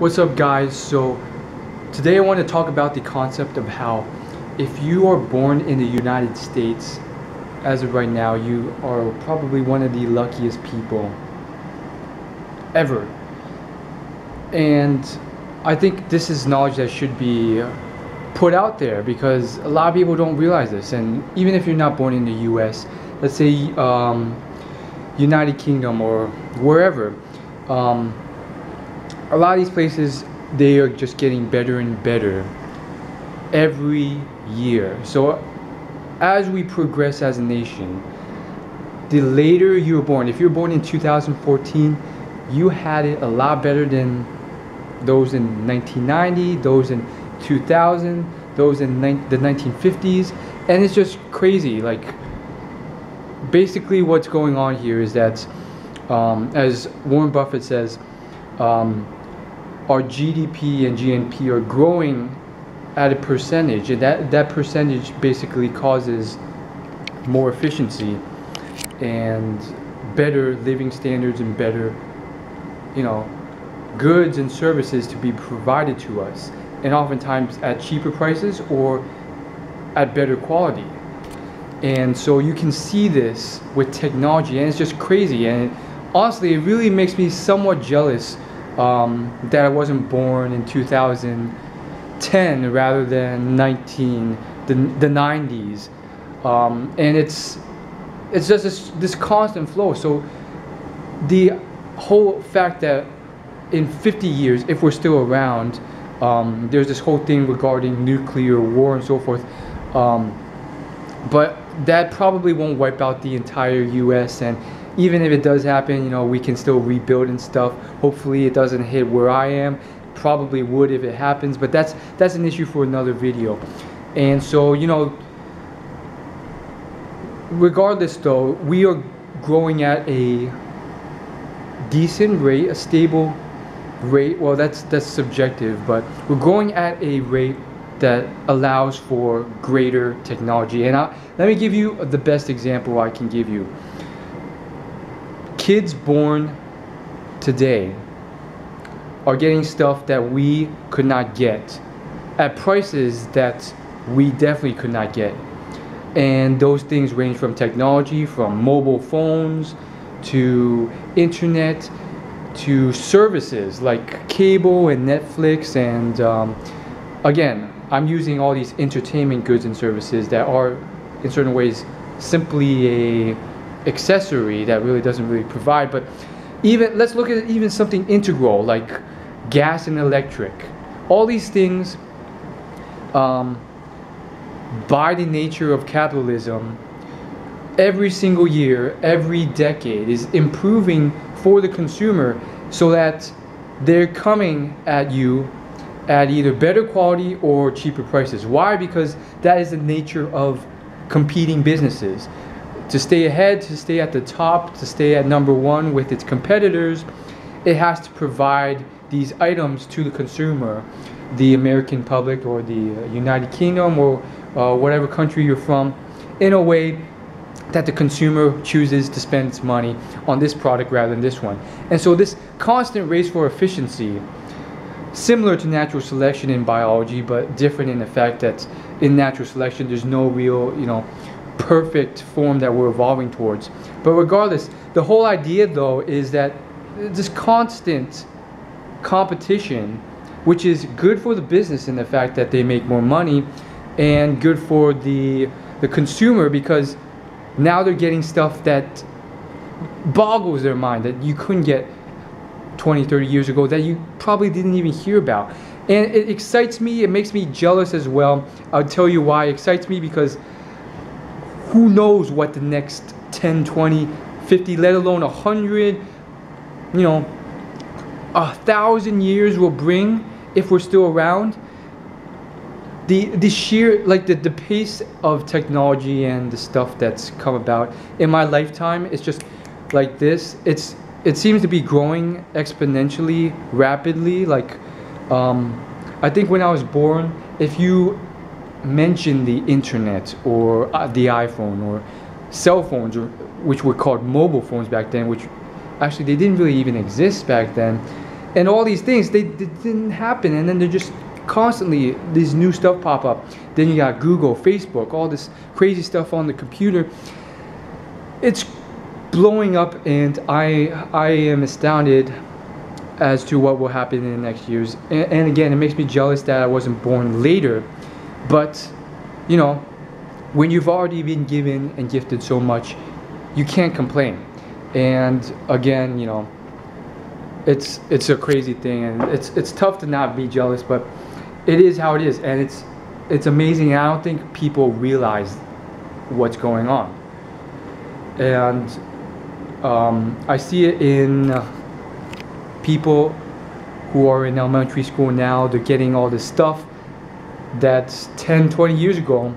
What's up guys? So today I want to talk about the concept of how if you are born in the United States as of right now you are probably one of the luckiest people ever. And I think this is knowledge that should be put out there because a lot of people don't realize this and even if you're not born in the US, let's say um, United Kingdom or wherever um, a lot of these places they are just getting better and better every year. So as we progress as a nation the later you were born if you're born in 2014 you had it a lot better than those in 1990 those in 2000 those in the 1950s and it's just crazy like basically what's going on here is that um, as Warren Buffett says um, our GDP and GNP are growing at a percentage, and that, that percentage basically causes more efficiency and better living standards and better, you know, goods and services to be provided to us, and oftentimes at cheaper prices or at better quality. And so you can see this with technology, and it's just crazy. And honestly, it really makes me somewhat jealous um, that I wasn't born in 2010 rather than 19 the, the 90s um, and it's it's just this, this constant flow. So the whole fact that in 50 years if we're still around um, there's this whole thing regarding nuclear war and so forth. Um, but that probably won't wipe out the entire US and even if it does happen, you know, we can still rebuild and stuff. Hopefully it doesn't hit where I am. Probably would if it happens, but that's that's an issue for another video. And so, you know, regardless though, we are growing at a decent rate, a stable rate. Well, that's that's subjective, but we're growing at a rate that allows for greater technology. And I, let me give you the best example I can give you kids born today are getting stuff that we could not get at prices that we definitely could not get. And those things range from technology, from mobile phones to internet to services like cable and Netflix. And um, again, I'm using all these entertainment goods and services that are, in certain ways, simply a accessory that really doesn't really provide. But even let's look at even something integral like gas and electric. All these things, um, by the nature of capitalism, every single year, every decade is improving for the consumer so that they're coming at you at either better quality or cheaper prices. Why? Because that is the nature of competing businesses to stay ahead, to stay at the top, to stay at number one with its competitors, it has to provide these items to the consumer, the American public or the United Kingdom or uh, whatever country you're from, in a way that the consumer chooses to spend its money on this product rather than this one. And so this constant race for efficiency, similar to natural selection in biology, but different in the fact that in natural selection there's no real, you know, perfect form that we're evolving towards. But regardless, the whole idea though is that this constant competition, which is good for the business in the fact that they make more money and good for the the consumer because now they're getting stuff that boggles their mind that you couldn't get 20 30 years ago that you probably didn't even hear about and it excites me it makes me jealous as well i'll tell you why it excites me because who knows what the next 10, 20, 50, let alone 100, you know, a thousand years will bring if we're still around. The, the sheer, like the, the pace of technology and the stuff that's come about in my lifetime, it's just like this. It's, it seems to be growing exponentially, rapidly. Like, um, I think when I was born, if you mention the internet or uh, the iPhone or cell phones, or, which were called mobile phones back then, which actually they didn't really even exist back then. and all these things they, they didn't happen. And then they're just constantly these new stuff pop up. Then you got google facebook all this crazy stuff on the computer. It's blowing up and i i am astounded as to what will happen in the next years. And, and again it makes me jealous that i wasn't born later but you know when you've already been given and gifted so much you can't complain and again you know it's it's a crazy thing, and it's it's tough to not be jealous, but it is how it is, and it's it's amazing. I don't think people realize what's going on, and um, I see it in people who are in elementary school now. They're getting all this stuff that 10, 20 years ago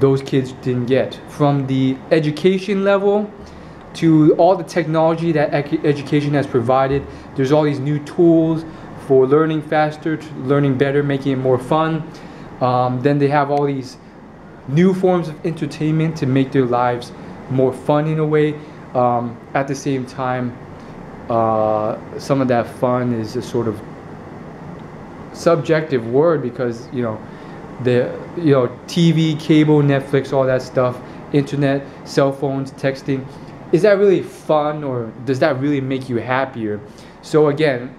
those kids didn't get from the education level to all the technology that education has provided. There's all these new tools for learning faster, learning better, making it more fun. Um, then they have all these new forms of entertainment to make their lives more fun in a way. Um, at the same time, uh, some of that fun is a sort of subjective word because you know the you know TV, cable, Netflix, all that stuff, internet, cell phones, texting is that really fun or does that really make you happier? So again,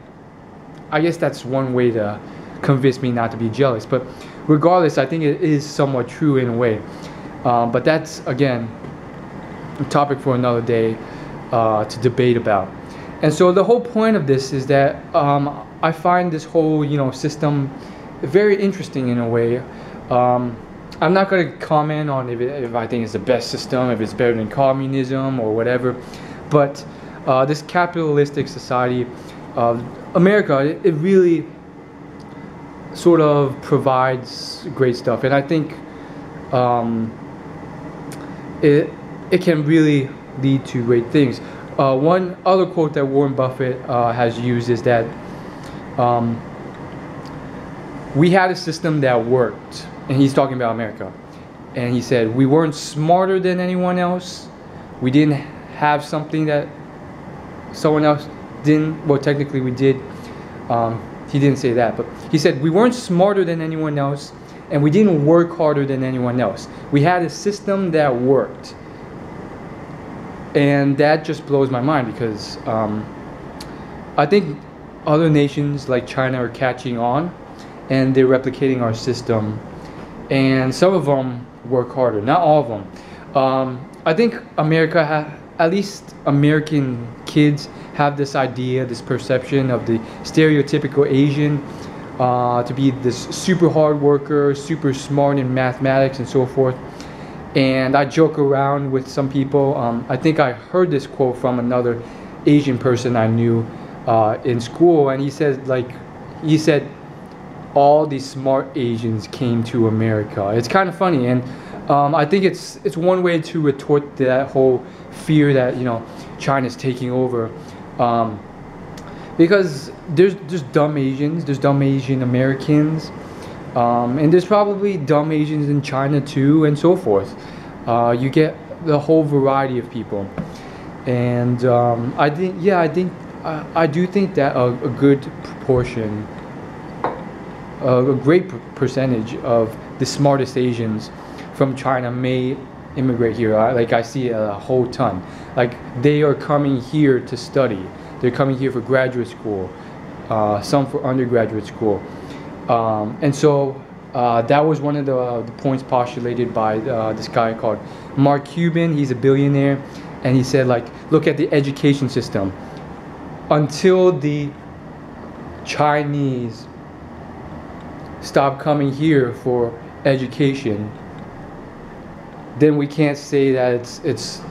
I guess that's one way to convince me not to be jealous. But regardless, I think it is somewhat true in a way. Um, but that's again a topic for another day uh, to debate about. And so the whole point of this is that um, I find this whole you know system very interesting in a way. Um, I'm not going to comment on if, it, if I think it's the best system, if it's better than communism or whatever, but uh, this capitalistic society of America, it, it, really sort of provides great stuff, and I think um, it it can really lead to great things. Uh, one other quote that Warren Buffett uh, has used is that um, we had a system that worked and he's talking about America. And he said, We weren't smarter than anyone else. We didn't have something that someone else didn't. Well, technically, we did. Um, he didn't say that, but he said, We weren't smarter than anyone else, and we didn't work harder than anyone else. We had a system that worked. And that just blows my mind because um, I think other nations like China are catching on and they're replicating our system and some of them work harder. Not all of them. Um, I think America, ha- at least American kids, have this idea, this perception of the stereotypical Asian uh, to be this super hard worker, super smart in mathematics and so forth. And I joke around with some people. Um, I think I heard this quote from another Asian person I knew uh, in school, and he said like, he said all these smart Asians came to America. It's kind of funny, and um, I think it's it's one way to retort that whole fear that you know China's taking over, um, because there's there's dumb Asians, there's dumb Asian Americans, um, and there's probably dumb Asians in China too, and so forth. Uh, you get the whole variety of people, and um, I think yeah, I think I, I do think that a, a good proportion a great percentage of the smartest Asians from China may immigrate here. Like I see a whole ton. Like they are coming here to study. They're coming here for graduate school, uh, some for undergraduate school, um, and so uh, that was one of the, uh, the points postulated by uh, this guy called Mark Cuban. He's a billionaire, and he said like, look at the education system. Until the Chinese stop coming here for education, then we can't say that it's it's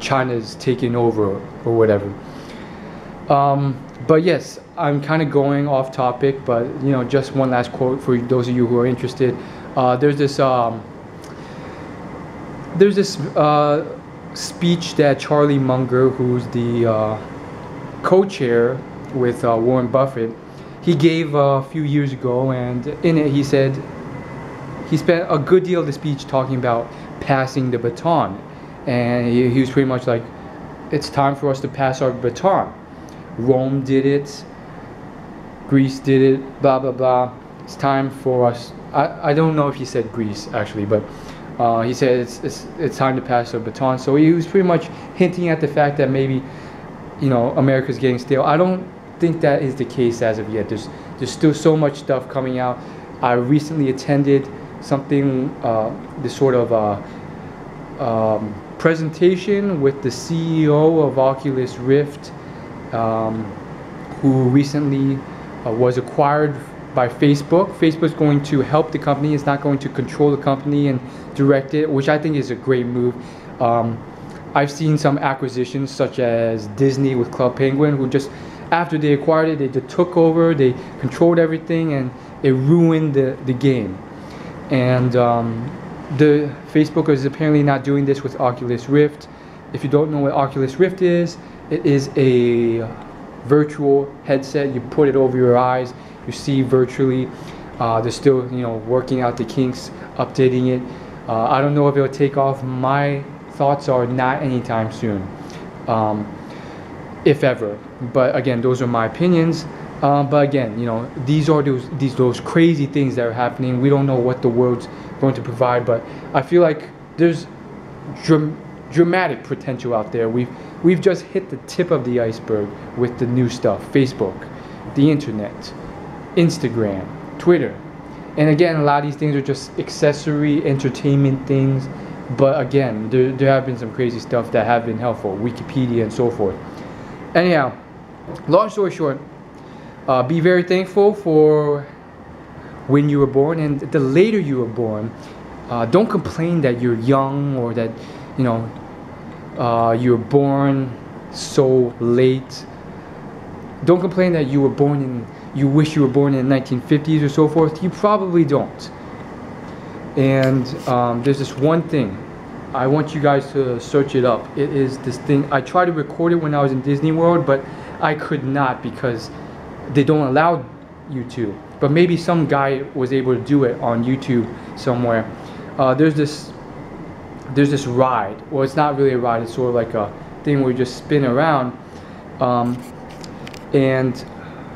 China's taking over or whatever. Um, but yes, I'm kind of going off topic, but you know, just one last quote for those of you who are interested. Uh, there's this um, there's this uh, speech that Charlie Munger, who's the uh, co-chair with uh, Warren Buffett, he gave a few years ago, and in it he said he spent a good deal of the speech talking about passing the baton, and he, he was pretty much like, "It's time for us to pass our baton." Rome did it. Greece did it, blah blah blah. It's time for us. I, I don't know if he said Greece actually, but uh, he said it's, it's it's time to pass the baton. So he was pretty much hinting at the fact that maybe, you know, America's getting stale. I don't think that is the case as of yet. There's there's still so much stuff coming out. I recently attended something, uh, this sort of uh, um, presentation with the CEO of Oculus Rift, um, who recently uh, was acquired by Facebook. Facebook's going to help the company. It's not going to control the company and direct it, which I think is a great move. Um, I've seen some acquisitions such as Disney with Club Penguin, who just after they acquired it, they just took over, they controlled everything, and it ruined the, the game. And um, the Facebook is apparently not doing this with Oculus Rift. If you don't know what Oculus Rift is, it is a virtual headset. You put it over your eyes, you see virtually. Uh, they're still, you know, working out the kinks, updating it. Uh, I don't know if it'll take off. My thoughts are not anytime soon, um, if ever. But again, those are my opinions. Um, but again, you know, these are those these those crazy things that are happening. We don't know what the world's going to provide, but I feel like there's dram- dramatic potential out there. We've we've just hit the tip of the iceberg with the new stuff: Facebook, the internet, Instagram, Twitter, and again, a lot of these things are just accessory entertainment things. But again, there there have been some crazy stuff that have been helpful, Wikipedia and so forth. Anyhow, long story short uh, be very thankful for when you were born and the later you were born. Uh, don't complain that you're young or that you know uh, you were born so late. Don't complain that you were born in you wish you were born in the 1950s or so forth. You probably don't. And um, there's this one thing. I want you guys to search it up. It is this thing. I tried to record it when I was in Disney World, but I could not because they don't allow you to. But maybe some guy was able to do it on YouTube somewhere. Uh, there's this there's this ride. Well, it's not really a ride. It's sort of like a thing where you just spin around. Um, and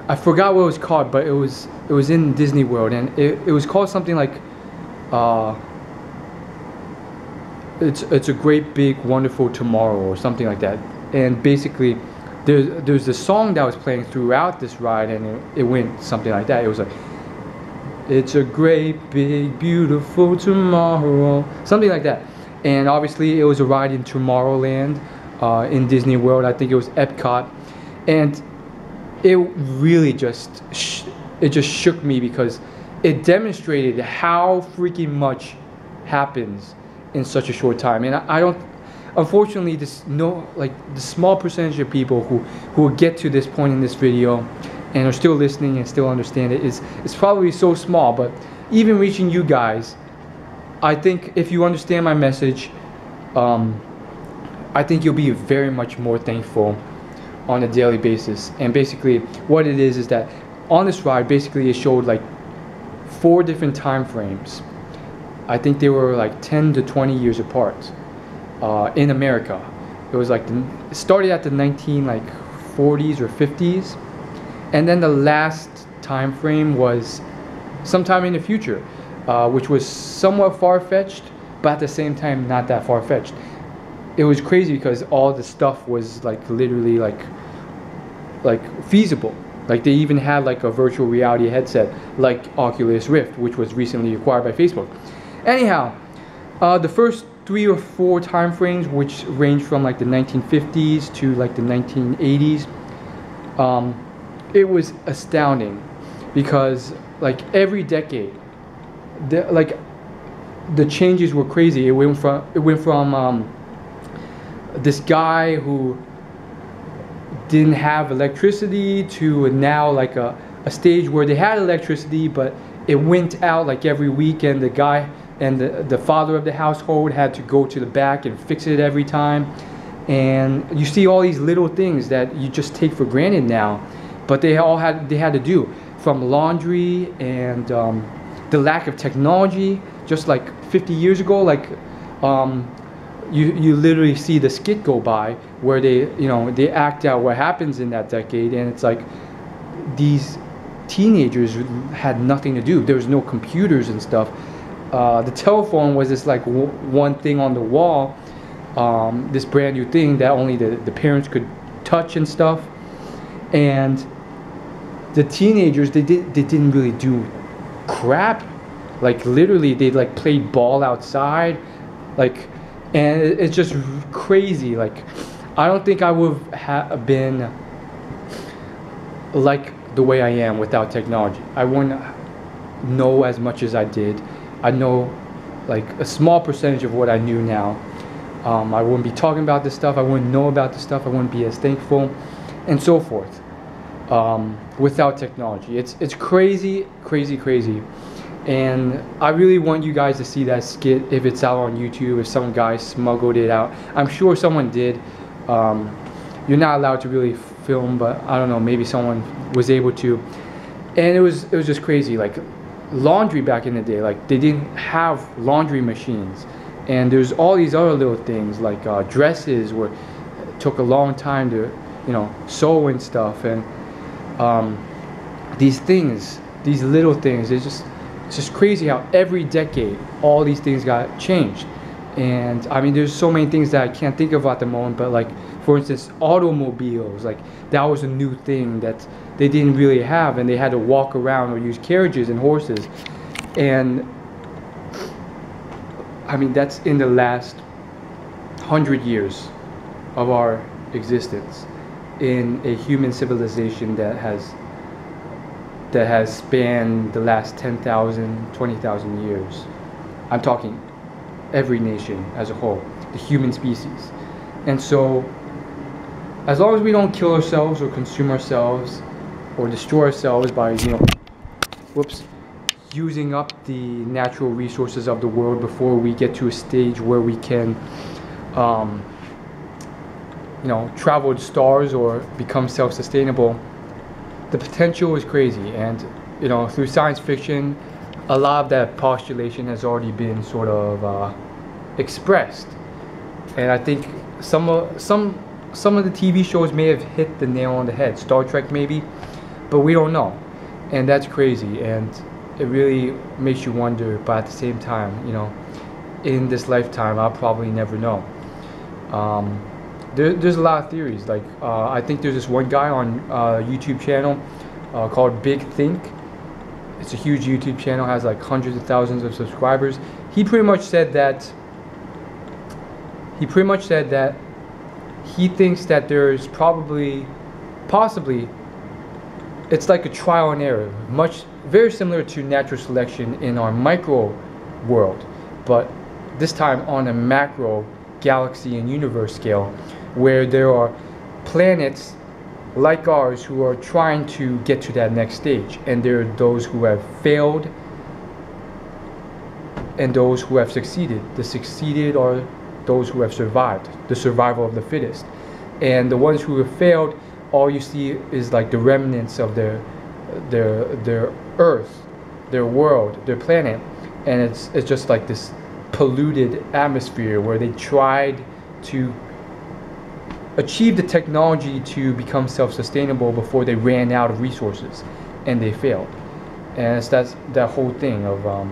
I forgot what it was called, but it was it was in Disney World, and it, it was called something like. Uh, it's it's a great big wonderful tomorrow or something like that, and basically there's there's a song that was playing throughout this ride, and it, it went something like that. It was like, "It's a great big beautiful tomorrow," something like that. And obviously, it was a ride in Tomorrowland, uh, in Disney World. I think it was Epcot, and it really just it just shook me because it demonstrated how freaking much happens in such a short time. And I, I don't unfortunately this no like the small percentage of people who who will get to this point in this video and are still listening and still understand it is it's probably so small. But even reaching you guys i think if you understand my message um, i think you'll be very much more thankful on a daily basis. And basically what it is is that on this ride basically it showed like four different time frames i think they were like 10 to 20 years apart uh, in America. It was like the, it started at the 19 like 40s or 50s, and then the last time frame was sometime in the future, uh, which was somewhat far fetched, but at the same time not that far fetched. It was crazy because all the stuff was like literally like like feasible. Like they even had like a virtual reality headset like Oculus Rift, which was recently acquired by Facebook. Anyhow, uh, the first three or four time frames, which range from like the 1950s to like the 1980s. Um, it was astounding because like every decade, the, like the changes were crazy. It went from it went from um, this guy who didn't have electricity to now like a, a stage where they had electricity, but it went out like every weekend. The guy and the, the father of the household had to go to the back and fix it every time. And you see all these little things that you just take for granted now, but they all had they had to do from laundry and um, the lack of technology. Just like 50 years ago, like um, you you literally see the skit go by where they you know they act out what happens in that decade, and it's like these teenagers had nothing to do. There was no computers and stuff. Uh, the telephone was just like one thing on the wall, um, this brand new thing that only the, the parents could touch and stuff. And the teenagers, they, did, they didn't really do crap. Like literally, they like played ball outside. Like, and it, it's just crazy. Like, I don't think I would have been like the way I am without technology. I wouldn't know as much as I did. I know like a small percentage of what I knew now. Um, I wouldn't be talking about this stuff. I wouldn't know about this stuff. I wouldn't be as thankful, and so forth. Um, without technology, it's it's crazy, crazy, crazy. And I really want you guys to see that skit if it's out on YouTube. If some guy smuggled it out, I'm sure someone did. Um, you're not allowed to really film, but I don't know. Maybe someone was able to. And it was it was just crazy. Like laundry back in the day, like they didn't have laundry machines, and there's all these other little things like uh, dresses where it took a long time to, you know, sew and stuff, and um, these things, these little things, it's just it's just crazy how every decade all these things got changed. And I mean, there's so many things that I can't think of at the moment, but like, for instance, automobiles, like that was a new thing that they didn't really have, and they had to walk around or use carriages and horses. And I mean, that's in the last hundred years of our existence in a human civilization that has that has spanned the last 10,000, 20,000 years. I'm talking every nation as a whole, the human species. And so, as long as we don't kill ourselves or consume ourselves or destroy ourselves by, you know, whoops, using up the natural resources of the world before we get to a stage where we can, um, you know, travel to stars or become self-sustainable, the potential is crazy. And, you know, through science fiction, a lot of that postulation has already been sort of uh, expressed, and I think some of some some of the TV shows may have hit the nail on the head. Star Trek maybe, but we don't know, and that's crazy, and it really makes you wonder. But at the same time, you know, in this lifetime, I'll probably never know. Um, there, there's a lot of theories. Like uh, I think there's this one guy on uh, YouTube channel uh, called Big Think it's a huge YouTube channel, has like hundreds of thousands of subscribers. He pretty much said that he pretty much said that he thinks that there's probably possibly it's like a trial and error, much very similar to natural selection in our micro world, but this time on a macro galaxy and universe scale where there are planets like ours who are trying to get to that next stage. And there are those who have failed and those who have succeeded. The succeeded are those who have survived, the survival of the fittest. And the ones who have failed, all you see is like the remnants of their their their earth, their world, their planet. And it's it's just like this polluted atmosphere where they tried to achieve the technology to become self-sustainable before they ran out of resources and they failed and it's that's that whole thing of um,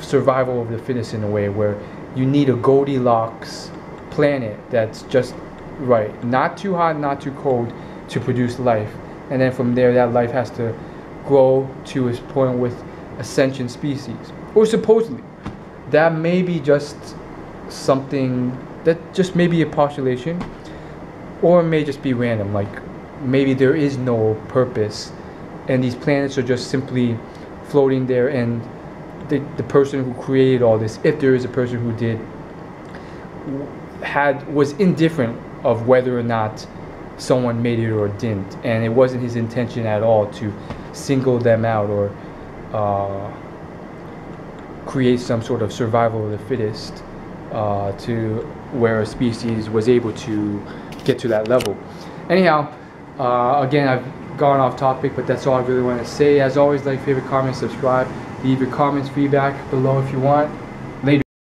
survival of the fittest in a way where you need a goldilocks planet that's just right. Not too hot not too cold to produce life. And then from there that life has to grow to its point with ascension species. Or supposedly that may be just something that just may be a postulation or it may just be random. Like maybe there is no purpose and these planets are just simply floating there and the, the person who created all this if there is a person who did had was indifferent of whether or not someone made it or didn't and it wasn't his intention at all to single them out or uh, create some sort of survival of the fittest uh, to where a species was able to get to that level. Anyhow, uh, again, I've gone off topic, but that's all I really want to say. As always, like, favorite, comment, subscribe. Leave your comments, feedback below if you want.